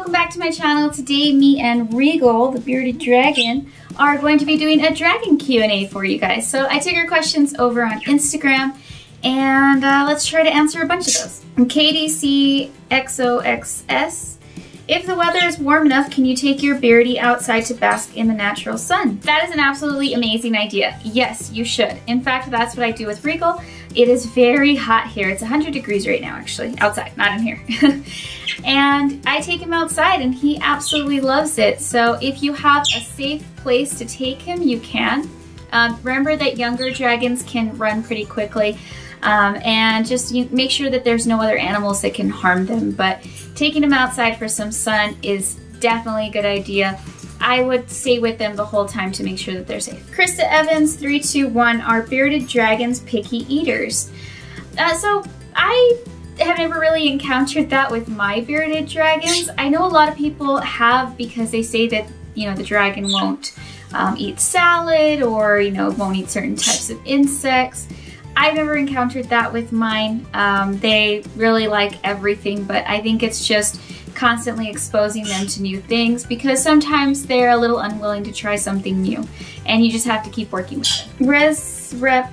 welcome back to my channel. Today me and Regal, the bearded dragon, are going to be doing a dragon Q&A for you guys. So I took your questions over on Instagram and uh, let's try to answer a bunch of those. KDCXOXS if the weather is warm enough, can you take your beardy outside to bask in the natural sun? That is an absolutely amazing idea. Yes, you should. In fact, that's what I do with Regal. It is very hot here. It's 100 degrees right now, actually, outside, not in here. and I take him outside and he absolutely loves it. So if you have a safe place to take him, you can. Um, remember that younger dragons can run pretty quickly. Um, and just you, make sure that there's no other animals that can harm them. But taking them outside for some sun is definitely a good idea. I would stay with them the whole time to make sure that they're safe. Krista Evans 321 are bearded dragons picky eaters. Uh, so I have never really encountered that with my bearded dragons. I know a lot of people have because they say that, you know, the dragon won't um, eat salad or, you know, won't eat certain types of insects. I've never encountered that with mine. Um, they really like everything, but I think it's just constantly exposing them to new things because sometimes they're a little unwilling to try something new and you just have to keep working with it. Res Rep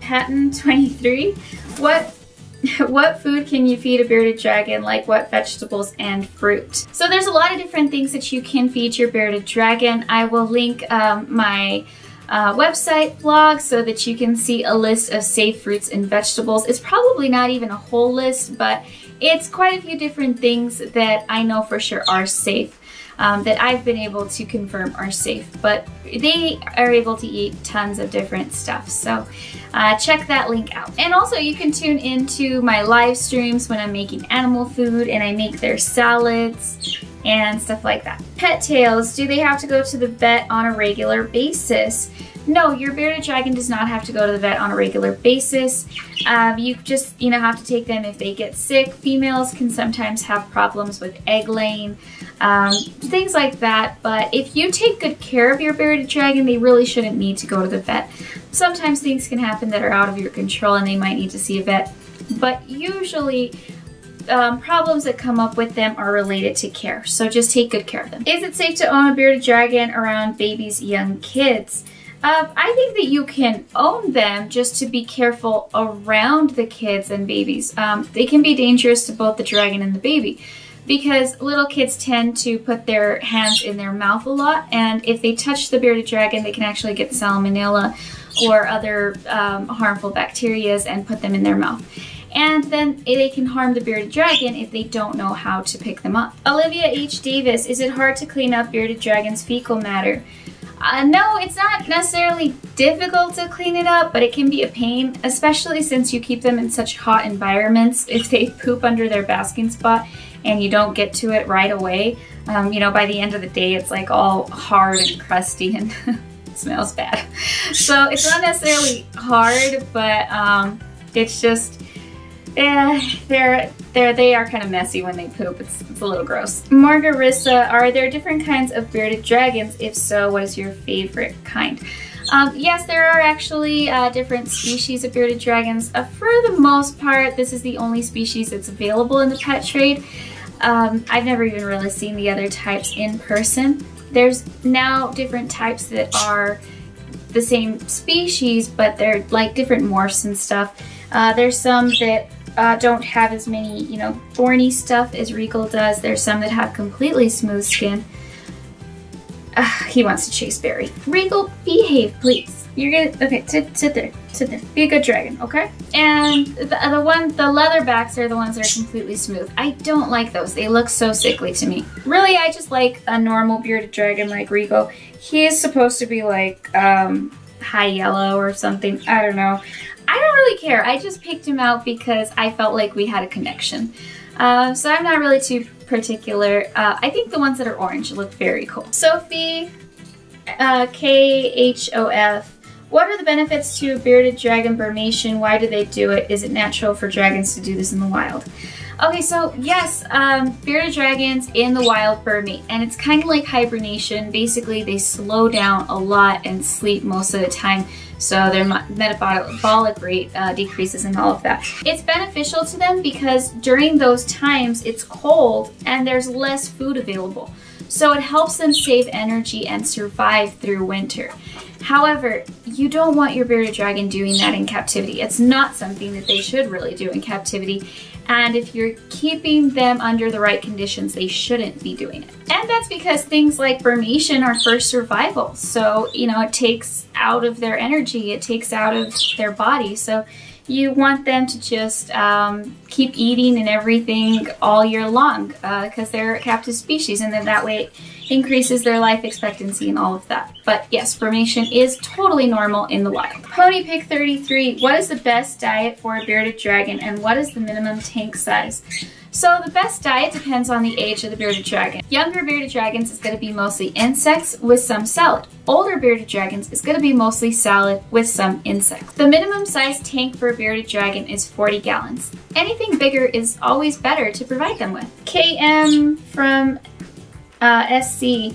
Patton 23, what what food can you feed a bearded dragon, like what vegetables and fruit? So there's a lot of different things that you can feed your bearded dragon. I will link um, my uh, website blog so that you can see a list of safe fruits and vegetables. It's probably not even a whole list, but it's quite a few different things that I know for sure are safe. Um, that I've been able to confirm are safe, but they are able to eat tons of different stuff. So uh, check that link out. And also you can tune into my live streams when I'm making animal food and I make their salads and stuff like that. Pet tails, do they have to go to the vet on a regular basis? No, your bearded dragon does not have to go to the vet on a regular basis. Um, you just, you know, have to take them if they get sick. Females can sometimes have problems with egg laying, um, things like that. But if you take good care of your bearded dragon, they really shouldn't need to go to the vet. Sometimes things can happen that are out of your control and they might need to see a vet. But usually um, problems that come up with them are related to care. So just take good care of them. Is it safe to own a bearded dragon around babies, young kids? Uh, I think that you can own them just to be careful around the kids and babies. Um, they can be dangerous to both the dragon and the baby because little kids tend to put their hands in their mouth a lot and if they touch the bearded dragon they can actually get salmonella or other um, harmful bacterias and put them in their mouth and then they can harm the bearded dragon if they don't know how to pick them up. Olivia H. Davis, is it hard to clean up bearded dragon's fecal matter? Uh, no, it's not necessarily difficult to clean it up, but it can be a pain, especially since you keep them in such hot environments. If they poop under their basking spot and you don't get to it right away, um, you know, by the end of the day, it's like all hard and crusty and smells bad. So it's not necessarily hard, but um, it's just, yeah, they're they're they are kind of messy when they poop. It's, it's a little gross. Margarissa, are there different kinds of bearded dragons? If so, what is your favorite kind? Um, yes, there are actually uh, different species of bearded dragons. Uh, for the most part, this is the only species that's available in the pet trade. Um, I've never even really seen the other types in person. There's now different types that are the same species, but they're like different morphs and stuff. Uh, there's some that uh, don't have as many, you know, thorny stuff as Regal does. There's some that have completely smooth skin. Uh, he wants to chase Barry. Regal, behave, please. You're gonna, okay, sit, sit there, sit there. Be a good dragon, okay? And the, the one, the leatherbacks are the ones that are completely smooth. I don't like those. They look so sickly to me. Really, I just like a normal bearded dragon like Regal. He is supposed to be like, um, high yellow or something. I don't know. I don't really care. I just picked him out because I felt like we had a connection. Uh, so I'm not really too particular. Uh, I think the ones that are orange look very cool. Sophie, uh, K-H-O-F, What are the benefits to bearded dragon brumation? Why do they do it? Is it natural for dragons to do this in the wild? Okay, so yes, um, bearded dragons in the wild brumate, and it's kind of like hibernation. Basically, they slow down a lot and sleep most of the time, so their metabolic rate uh, decreases and all of that. It's beneficial to them because during those times it's cold and there's less food available. So it helps them save energy and survive through winter. However, you don't want your bearded dragon doing that in captivity. It's not something that they should really do in captivity. And if you're keeping them under the right conditions, they shouldn't be doing it. And that's because things like brumation are for survival. So, you know, it takes out of their energy, it takes out of their body. So you want them to just um, keep eating and everything all year long because uh, they're a captive species and then that way increases their life expectancy and all of that. But yes, brumation is totally normal in the wild. Pony Pig 33, what is the best diet for a bearded dragon and what is the minimum tank size? So the best diet depends on the age of the bearded dragon. Younger bearded dragons is going to be mostly insects with some salad. Older bearded dragons is going to be mostly salad with some insects. The minimum size tank for a bearded dragon is 40 gallons. Anything bigger is always better to provide them with. KM from uh, SC,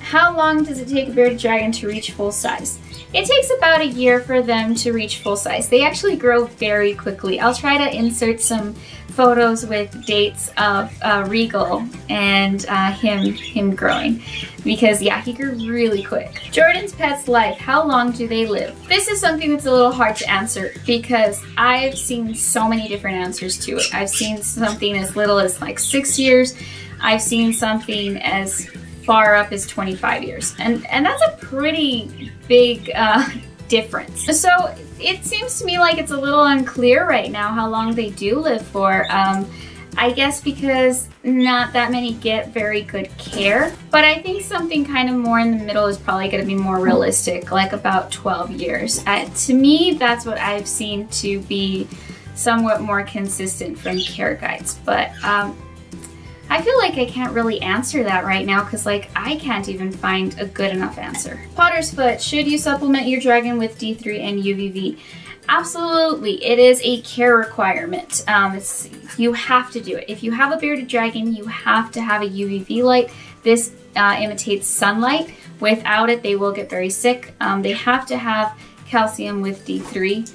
how long does it take a bearded dragon to reach full size? It takes about a year for them to reach full size. They actually grow very quickly. I'll try to insert some photos with dates of uh, Regal and uh, him him growing because yeah he grew really quick. Jordan's pet's life, how long do they live? This is something that's a little hard to answer because I've seen so many different answers to it. I've seen something as little as like six years. I've seen something as far up as 25 years and and that's a pretty big uh, difference. So it seems to me like it's a little unclear right now how long they do live for. Um, I guess because not that many get very good care, but I think something kind of more in the middle is probably going to be more realistic, like about 12 years. Uh, to me, that's what I've seen to be somewhat more consistent from care guides, but um, I feel like I can't really answer that right now because like I can't even find a good enough answer. Potter's Foot, should you supplement your dragon with D3 and UVB? Absolutely, it is a care requirement. Um, it's, you have to do it. If you have a bearded dragon, you have to have a UVB light. This uh, imitates sunlight. Without it, they will get very sick. Um, they have to have calcium with D3.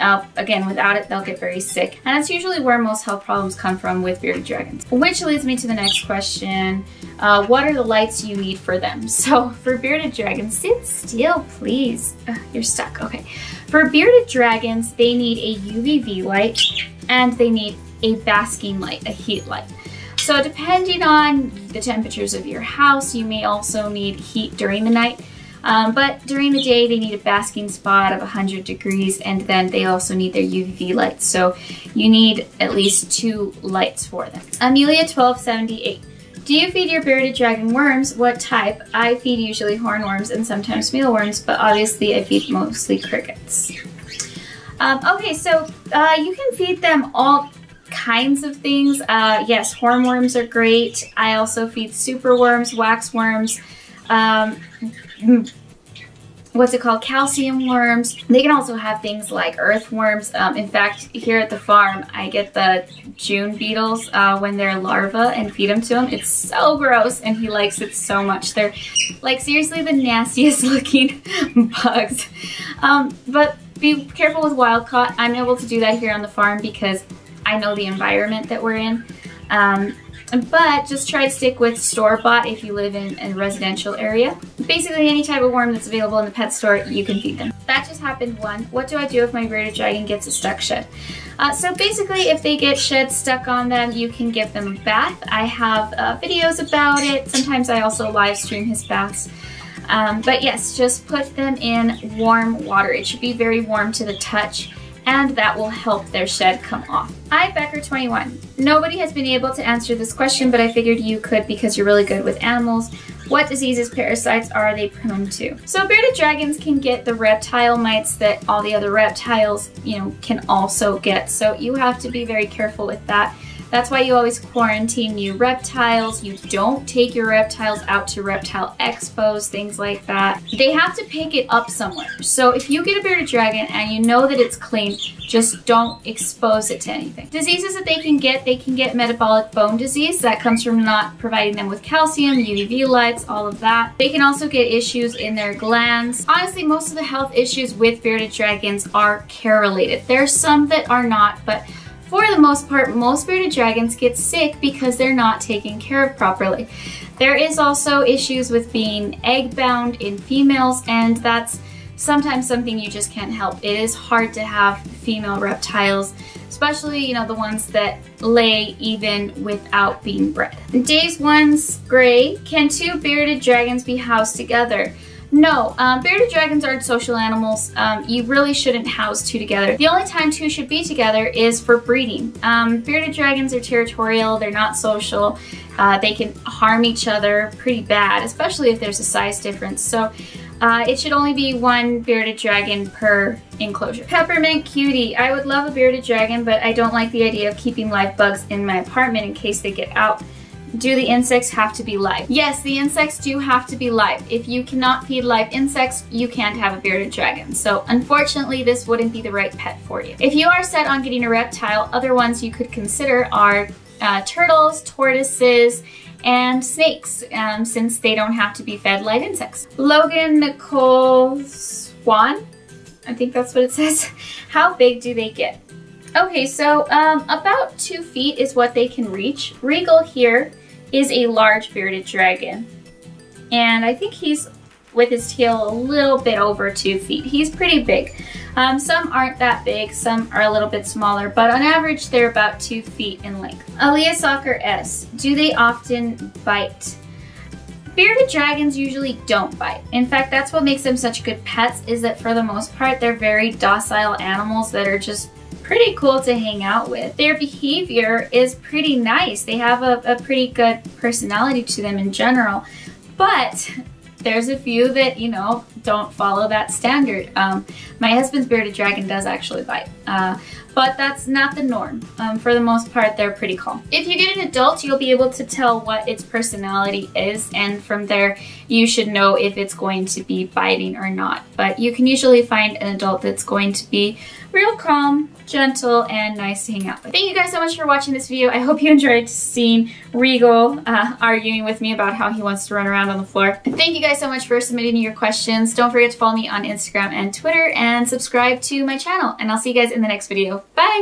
Uh, again, without it, they'll get very sick. And that's usually where most health problems come from with bearded dragons. Which leads me to the next question. Uh, what are the lights you need for them? So for bearded dragons, sit still, please. Ugh, you're stuck, okay. For bearded dragons, they need a UVB light and they need a basking light, a heat light. So depending on the temperatures of your house, you may also need heat during the night. Um, but during the day, they need a basking spot of 100 degrees, and then they also need their UV lights. So you need at least two lights for them. Amelia 1278. Do you feed your bearded dragon worms? What type? I feed usually hornworms and sometimes mealworms, but obviously I feed mostly crickets. Um, okay, so uh, you can feed them all kinds of things. Uh, yes, hornworms are great. I also feed superworms, waxworms, um, what's it called, calcium worms. They can also have things like earthworms. Um, in fact, here at the farm, I get the June beetles uh, when they're larvae and feed them to him. It's so gross and he likes it so much. They're like seriously the nastiest looking bugs. Um, but be careful with wild caught. I'm able to do that here on the farm because I know the environment that we're in. Um, but just try to stick with store-bought if you live in a residential area. Basically any type of worm that's available in the pet store, you can feed them. That just happened one. What do I do if my bearded dragon gets a stuck shed? Uh, so basically if they get shed stuck on them, you can give them a bath. I have uh, videos about it. Sometimes I also live stream his baths. Um, but yes, just put them in warm water. It should be very warm to the touch and that will help their shed come off. I, Becker21. Nobody has been able to answer this question, but I figured you could because you're really good with animals. What diseases, parasites are they prone to? So bearded dragons can get the reptile mites that all the other reptiles, you know, can also get. So you have to be very careful with that. That's why you always quarantine new reptiles. You don't take your reptiles out to reptile expos, things like that. They have to pick it up somewhere. So if you get a bearded dragon and you know that it's clean, just don't expose it to anything. Diseases that they can get, they can get metabolic bone disease. That comes from not providing them with calcium, UV lights, all of that. They can also get issues in their glands. Honestly, most of the health issues with bearded dragons are care related. There's some that are not, but for the most part, most bearded dragons get sick because they're not taken care of properly. There is also issues with being egg bound in females and that's sometimes something you just can't help. It is hard to have female reptiles, especially, you know, the ones that lay even without being bred. Days one's gray. Can two bearded dragons be housed together? No, um, bearded dragons aren't social animals. Um, you really shouldn't house two together. The only time two should be together is for breeding. Um, bearded dragons are territorial, they're not social. Uh, they can harm each other pretty bad, especially if there's a size difference. So uh, it should only be one bearded dragon per enclosure. Peppermint cutie. I would love a bearded dragon, but I don't like the idea of keeping live bugs in my apartment in case they get out. Do the insects have to be live? Yes, the insects do have to be live. If you cannot feed live insects, you can't have a bearded dragon. So unfortunately, this wouldn't be the right pet for you. If you are set on getting a reptile, other ones you could consider are uh, turtles, tortoises, and snakes, um, since they don't have to be fed live insects. Logan Nicole Swan, I think that's what it says. How big do they get? Okay, so um, about two feet is what they can reach. Regal here is a large bearded dragon. And I think he's with his tail a little bit over two feet. He's pretty big. Um, some aren't that big, some are a little bit smaller, but on average they're about two feet in length. Aaliyah Soccer S, do they often bite? Bearded dragons usually don't bite. In fact, that's what makes them such good pets is that for the most part, they're very docile animals that are just pretty cool to hang out with. Their behavior is pretty nice. They have a, a pretty good personality to them in general, but there's a few that, you know, don't follow that standard. Um, my husband's bearded dragon does actually bite, uh, but that's not the norm. Um, for the most part, they're pretty calm. If you get an adult, you'll be able to tell what its personality is, and from there, you should know if it's going to be biting or not. But you can usually find an adult that's going to be real calm, gentle, and nice to hang out with. Thank you guys so much for watching this video. I hope you enjoyed seeing Regal uh, arguing with me about how he wants to run around on the floor. Thank you guys so much for submitting your questions. Don't forget to follow me on Instagram and Twitter and subscribe to my channel. And I'll see you guys in the next video. Bye!